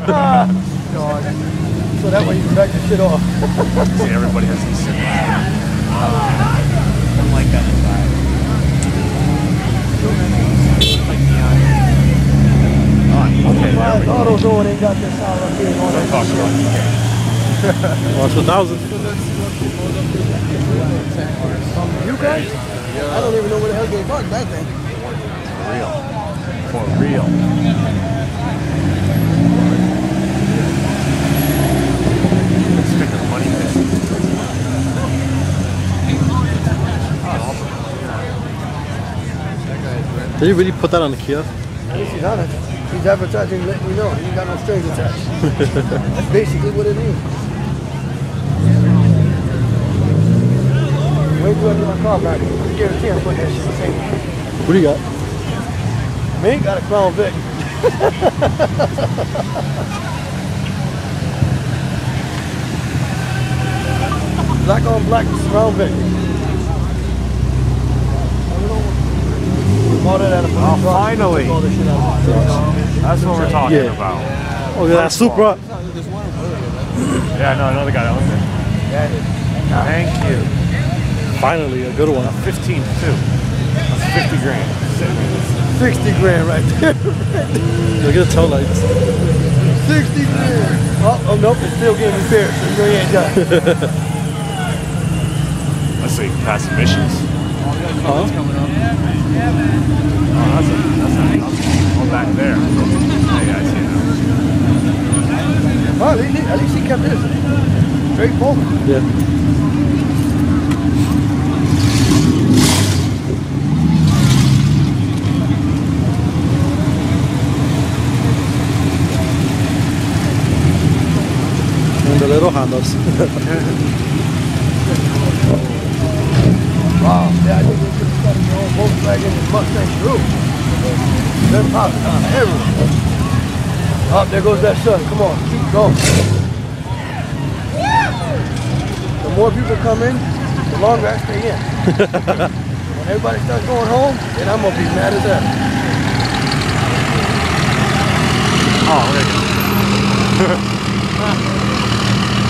God. So that way you can back the shit off. See, everybody has these sitting. I'm like that inside. Neon. Okay, there we go. Auto zone ain't got this sound up here. on Don't talk about it. Watch 1000. You guys? I don't even know where the hell they bought that thing. For real. Stick the money pit. Did you really put that on the Kia? At least he's honest. He's advertising, letting you know. He ain't got no strings attached. That's basically what it is. Wait till I get my car back. I guarantee I'm putting that shit in the same. What do you got? Me ain't got a Crown Vic. black on black Crown Vic. Bought it at a Oh, finally. All this shit out. That's what we're talking Yeah. about. Oh, yeah, that Supra. Yeah, no, another guy that was it. Thank you. Finally, a good one. 15 too. That's 50 grand. 60 grand right there. Look at the tail lights. 60 grand. Oh, oh nope, it's still getting repaired, so you know you ain't done. Let's see, past emissions. Huh? Oh, that's a, that's a, oh, back there. Yeah, yeah, I see it now. Well, at least, he kept this. Straight forward. Yeah. And the little handles. Wow, yeah, I think could have started your Volkswagen and Mustang group. They're popping on everywhere. Oh, there goes that sun. Come on, keep going. The more people come in, the longer I stay in. when everybody starts going home, then I'm gonna be mad as hell. Oh, look at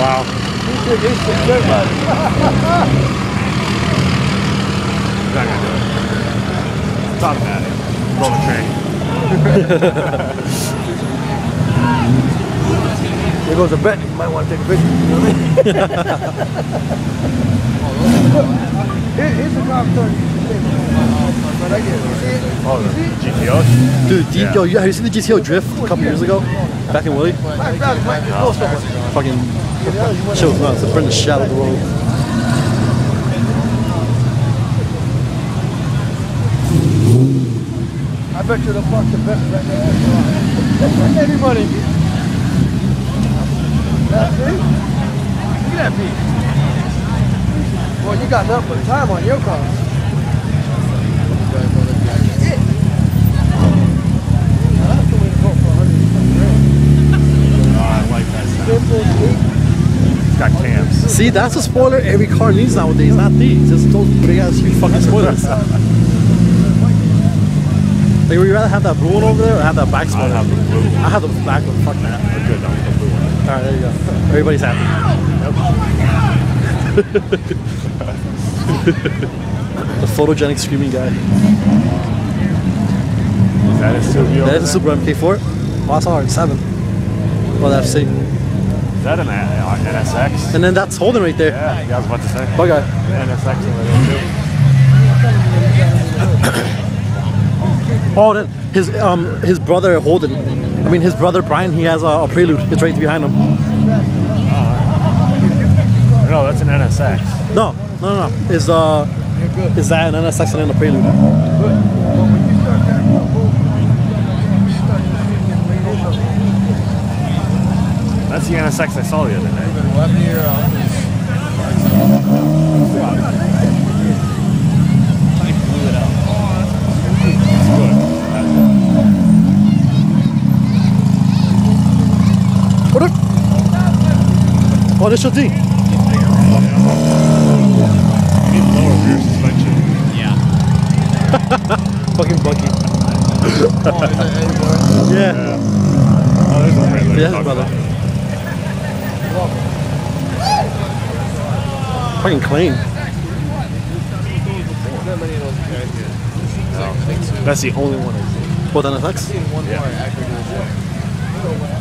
Wow. He took his everybody. He's not gonna do it. It's automatic. Roll the train. There goes a bet. You might want to take a picture. You know what I mean? Here's the car I'm. Right oh, here. It? Oh, You the it? GTOs? Dude, D- Yeah. yo, have you seen the GTO drift a couple years ago? Back in Willie? My God, might just go somewhere. Fucking You know, you wanna- shit was nuts. It burned the shit out of the road. Bet you the fuck the best right there. Any money. That's it. Look at that piece. Well, you got nothing but time on your car. Shit. Now, that's the way to go for 120 grand. I like that sound. Simple, neat. It's got cams. See, that's a spoiler every car needs nowadays, not these. Just those big ass huge fucking spoilers. Like, would you rather have that blue one over there or have that black I'd spoiler? have the blue one. I have the black one. Fuck that. We're good though, the blue one. Alright, there you go. Everybody's happy. the photogenic screaming guy. Is that a Silvia? That is a Supra MK4. Oh, that's hard. Seven. Well, that's C. Is that an uh, NSX? And then that's Holden right there. Yeah, yeah, I was about to say. Bug guy. NSX over there too. Oh, then his um his brother Holden. I mean his brother Brian. He has a, a Prelude. It's right behind him. No, that's an NSX. No, no, no. no. Is uh is that an NSX and then a Prelude? That's the NSX I saw the other day. blew it up. What if? Oh, that's your thing. You need lower rear suspension. Yeah. Fucking Bucky. yeah. Oh, there's a trailer. Yeah, brother. Fucking clean. That's the only one I see. What an effects?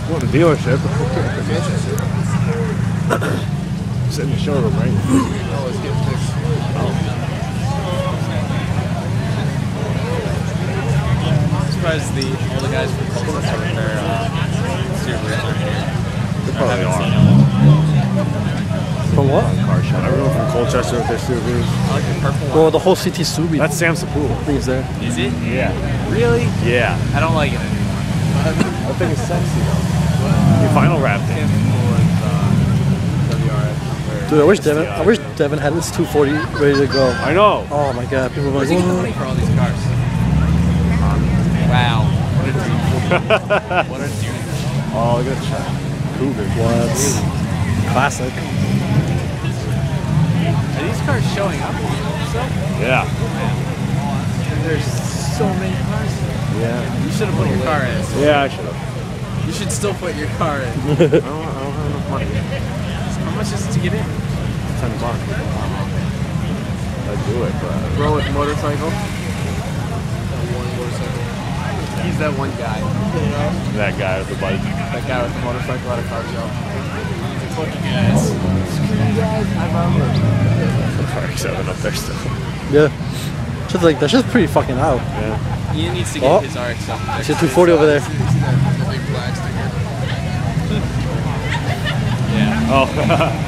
Well, the dealership. Sit in the showroom, right? I'm surprised the all the guys from Colchester with their uh, Subarus aren't here. They probably are. From what? Car shop. Everyone from Colchester with their Subarus. I like the purple one. Well, the whole CT Subi That's Sam Sapul. thing is there. Is it? Yeah. Really? Yeah. I don't like it anymore. I think it's sexy though. Your final wrap thing. Him with uh, WRX. Dude, I wish Devin, I wish Devin had his 240 ready to go. I know. Oh my god, people were Where's like, he money for all these cars? Wow. What a dude. what a dude. Oh, look at that. Cougar. what? Classic. Are these cars showing up? So? Yeah. There's so many cars. Yeah. You should have put your car in. Yeah, I should have. You should still put your car in. I don't, I don't have enough money. How much is it to get in? Ten bucks. I'd do it, but Bro with motorcycle. That one motorcycle. He's that one guy. that guy with the bike. That guy with the motorcycle at a car show. Fucking guys. Park seven up there still. Yeah. Just like that's just pretty fucking out. Yeah. Ian needs to get Oh. his RX up. See 240 over there. Oh.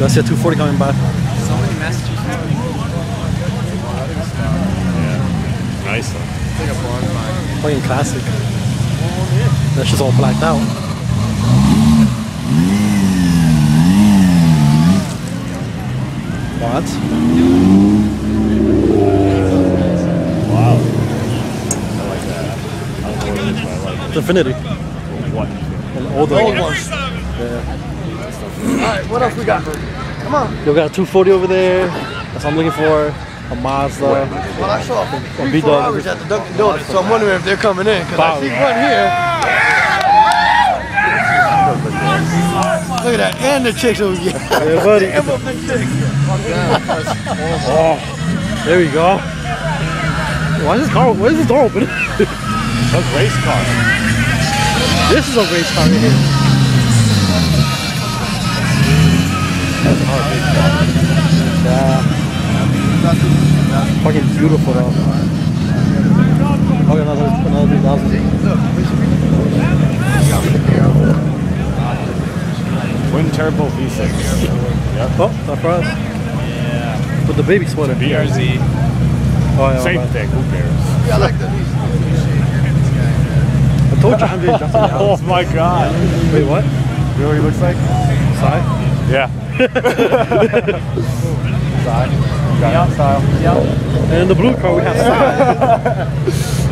I see a 240 coming by. So many messages. yeah. Nice though. It's like a bonfire. Fucking classic. That's just all blacked out. What? Wow. I like that. I don't know what it is, but I like It's Infiniti. It. What? An older Old one. ones. Alright, what else we got? Come on. You got a 240 over there. That's what I'm looking for. A Mazda. Well, I saw three, B-Dog. four hours at the Dunkin' Donuts, so I'm wondering if they're coming in. Because I see one here. Look at that. And the chicks over here. Yeah, buddy. Damn up chicks. Oh, there we go. Why is this car? Why is this door open? That's race car. This is a race car right here. Yeah. Fucking beautiful though. Okay, another another three thousand. Twin turbo V6. Oh, not for us. With the baby sweater. BRZ. Oh yeah. Same thing. Who cares? Yeah, I like the I told you Andre Johnson. Oh my god. Wait, what? You know what he looks like? Sorry. Yeah. Side. Got style. Yeah. And in the blue car we have Psy.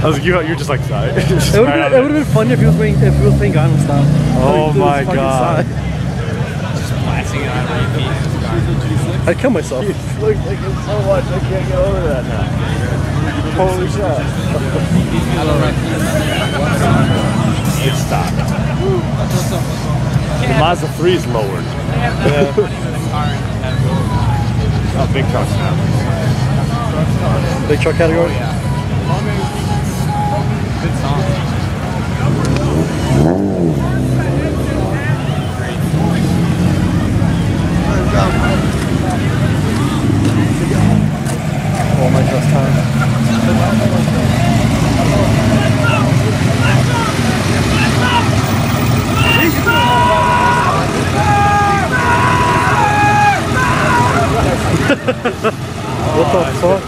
I was like, you, you're just like side. It would have been, it been funny if he was playing if he was playing Gangnam Style. Oh Like, this my fucking God. Psy. Blasting it on repeat in his car. I'd kill myself. Looks like it so much. I can't get over that now. Holy shit. It stopped. The Mazda 3 is lowered. Oh, big trucks now. Big truck category. Oh, Good song. Oh my just time. what the fuck?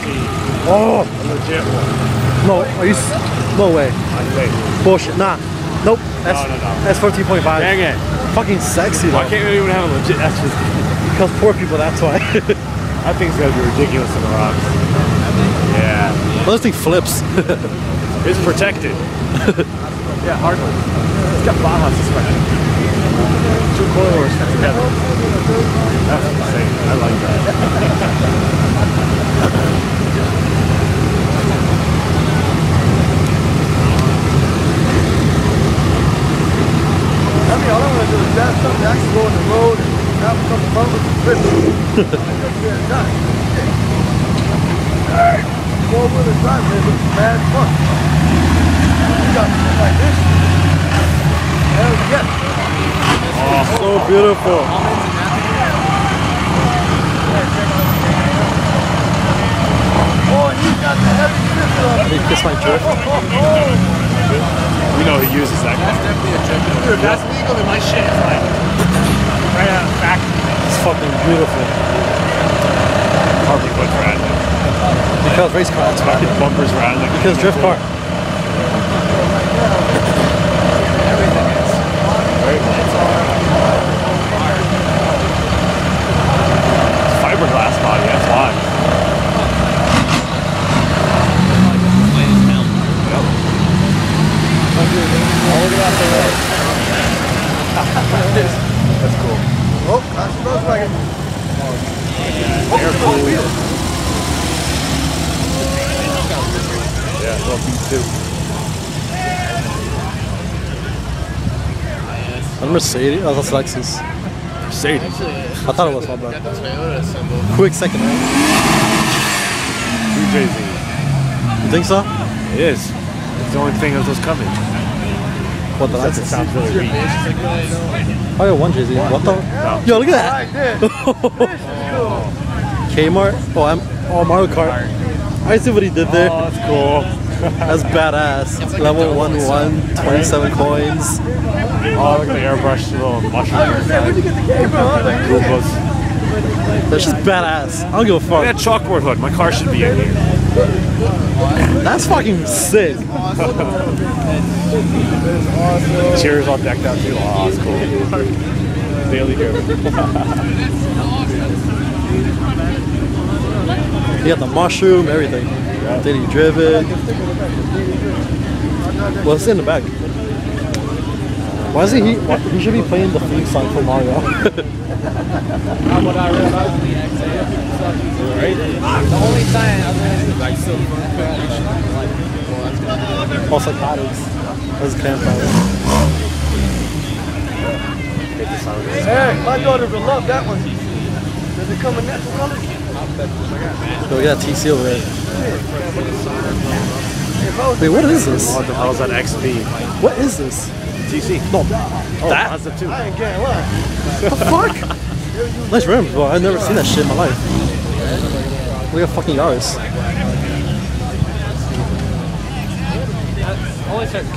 Oh A legit one. no! Are you? s- No way! I think. Bullshit! Nah. Nope. That's No, no, no. that's fourteen point five. Dang it. Fucking sexy Why can't we even have a legit? That's just. Because poor people. That's why. I think it's gonna be ridiculous in the rocks. Yeah. well, this thing flips. It's protected. yeah, hardly. It's got Baja suspension. Two coilovers together. That's insane. I like that. me, all I want to do is drive something I can go on the road and have a couple bubbles and pistols. Four-wheeler drive, man, looks bad fun. You got something like this. Hell yes. Oh, so beautiful. Oh, and you got the heavy pistol. Can you kiss my jerk? We know who uses that. That's definitely a trick. Dude, if that's legal, then my shit is like right out of the factory. It's fucking beautiful. Hardly what's rattling. Because race car, that's why. Fucking bumpers rattling. Because drift car. Fiberglass body, that's why. Oh, that's Volkswagen. Air cooled. Yeah, well, B2. A Mercedes? Oh, that's Lexus. Mercedes. I thought it was my bad. Got the Toyota symbol. Quick second, right? 2JZ. You think so? It is. It's the only thing that was coming. What the That's, it Lexus? sounds really weak. Oh, yeah, 1JZ. What the? Yo, look at Right there. This is cool. that. Kmart. Oh, I'm. Oh, Mario Kart. I see what he did there. Oh, that's cool. That's badass. like Level 1 1, 27 coins. Oh, look at the airbrush little mushroom. Where'd you get the game from? Like, Goombas. That's just badass. I don't give a Look at fuck. that chalkboard hood. My car should be in here. That's fucking sick. Cheers all decked out too. Oh, that's cool. Daily driven. You got the mushroom, everything. Daily driven. What's in the back? Why is he? He, he should be playing the theme song for Mario. The only time I so fun. also, Cotters. That's campfire. Hey, my daughter will love that one. Does it come in natural colors? So we got TC over there. If I was Wait, what is this? What the hell is that XP? What is this? TC. No, Oh, that? Mazda 2. I ain't getting lie. the fuck? nice rims, bro. I've never seen that shit in my life. Look at fucking Yaris.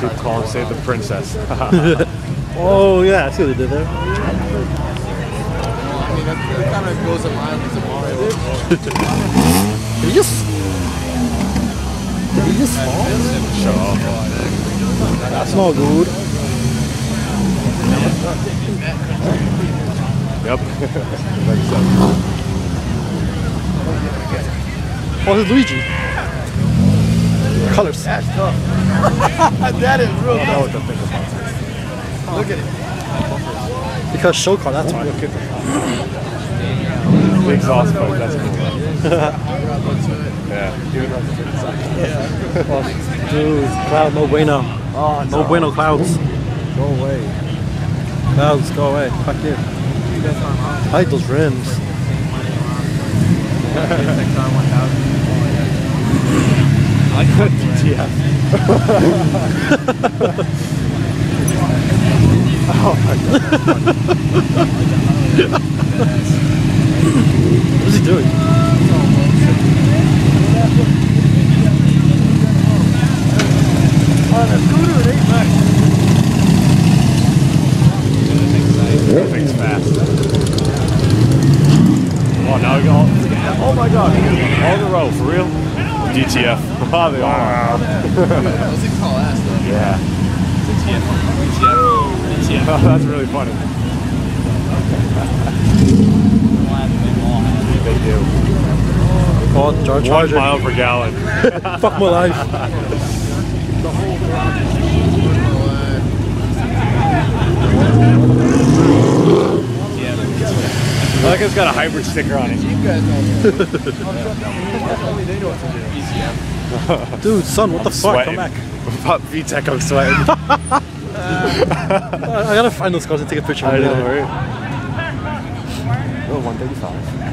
Keep calling, save the princess. Oh yeah, I see what they did there. I mean, that, that kind of goes in line Did he just? Did he just fall? That's not good. Yep. Oh, it's Luigi. Colors. That's tough. that is real tough. Look at it. Because show car, that's why. Look at the the exhaust pipe. That's cool. yeah. Even though it's inside. Oh, dude, cloud, no bueno. Oh, No bueno clouds. Go away. Clouds, go away. Fuck you. I like those rims. I like the DTF. What is he doing? On a scooter, it ain't nice. Everything's fast. Oh, now we go. Oh my god. All in a for real? DTF. Oh, they are. Those things haul ass though. Yeah. DTF. DTF. Oh, that's really funny. they do. Oh, Jar One Charger. mile per gallon. Fuck my life. I like it's got a hybrid sticker on it. You guys know. Dude, son, what the fuck? Come back. Pop VTEC, I'm sweating. I, I gotta find those cars and take a picture. I of know, them. right? Oh, 135.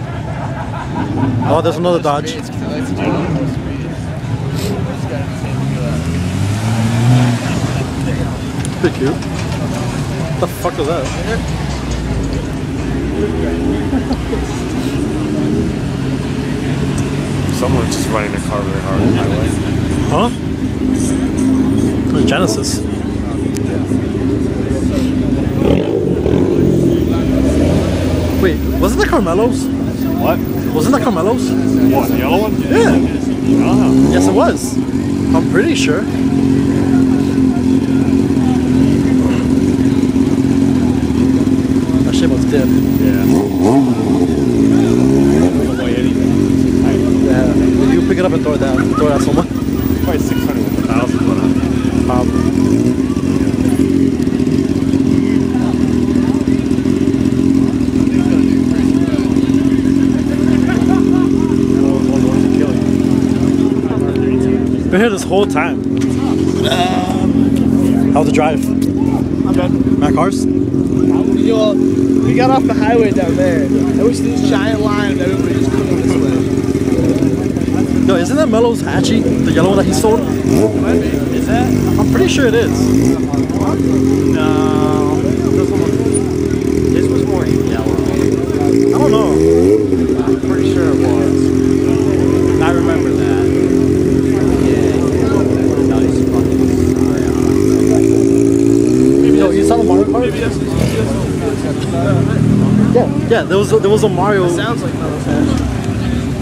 Oh, there's another Dodge. It's 'cause it likes to do it at full speed. It's got the. Pretty cute. What the fuck is that? Someone's just running their car really hard on the highway. Huh? The Genesis. Wait, wasn't that Carmelo's? What? Wasn't that Carmelo's? What? The yellow one? Yeah. Don't. Yes, it was. I'm pretty sure. That shit was dip. Yeah. Don't weigh anything. Yeah. You pick it up and throw it down. Throw it at someone. Probably 600 with a 1,000, but uh, Um, been here this whole time. Um, How's the drive? I'm done. Matt Cars? You know, we got off the highway down there. I wish this giant line of everybody just coming this way. No, isn't that Mello's Hatchy? The yellow one that he sold? Is that? I'm pretty sure it is. No. His was more yellow. I don't know. I'm pretty sure it was. I remember that. Yeah. Nice fucking Yo, you saw the Mario Kart? Yeah, yeah. There was a, there was a Mario. Sounds like Melo's Hatch.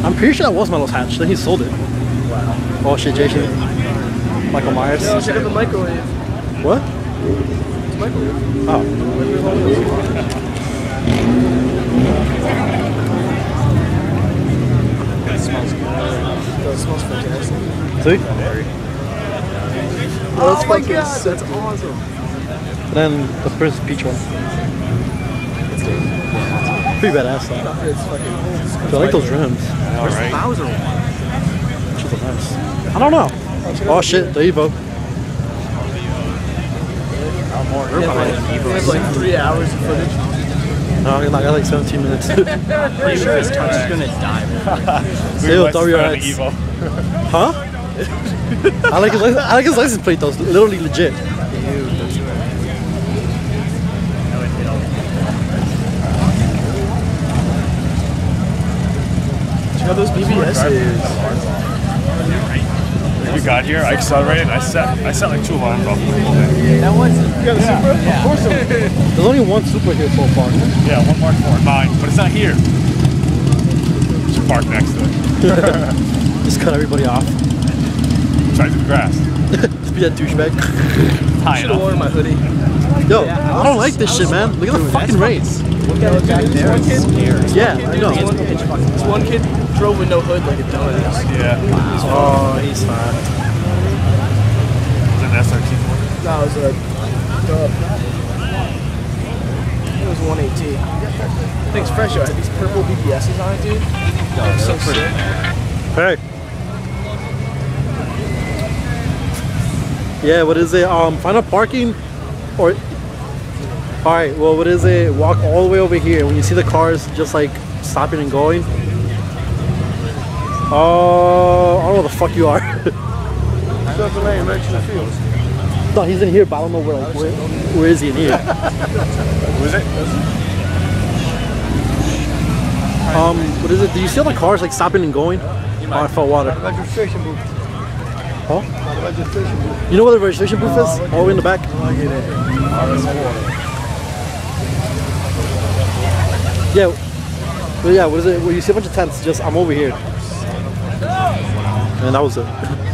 I'm pretty sure that was Melo's Hatch. Then he sold it. Wow. Oh shit, Jason. Michael Myers. No, check out the microwave. What? It's microwave. Oh. It smells good. It smells fantastic. See? Oh, my god, that's awesome. And then the Princess Peach one. Pretty badass though. It's fucking. I like those rims. all right. Bowser one. Which is nice. I don't know. Oh shit, the Evo. They have like three hours of footage. No, I got like 17 minutes. Pretty sure his touch is gonna die. Still West is better WRX. Huh? I like his license, I like his license plate though. It's literally legit. Check those BBSs. When we got here, I accelerated. I set I set like two alarms off the whole thing. That was You got a Supra? Of course it. There's only one Supra here so far. Yeah, one Mark IV, mine, but it's not here. Should park next to it. Just cut everybody off. Try to the grass. Just be that douchebag. High Should have enough. worn my hoodie. Yo, I don't like this shit, man. Look at the fucking race. Back there, one kid, Yeah, I know. this one, this one kid drove with no hood like a dumbass. Yeah. Oh, he's fine. It's an SRT. That was a dub. It was 118. Thanks, Fresh. I had these purple BBSs on it, dude. They're so sick. Hey. Yeah, what is it? Um, find a parking or. All right. Well, what is it? Walk all the way over here. When you see the cars just like stopping and going. Oh, I don't know where the fuck you are. Circle lane, right to the field. no, he's in here, but I don't know where. Like, where, where is he in here? Who is it? Um, what is it? Do you see all the cars like stopping and going? Oh, I felt water. Registration booth. Huh? Registration booth. You know where the registration booth is? All the way in the back. Yeah. Well, yeah. What is it? Well, you see a bunch of tents. Just I'm over here. And that was it.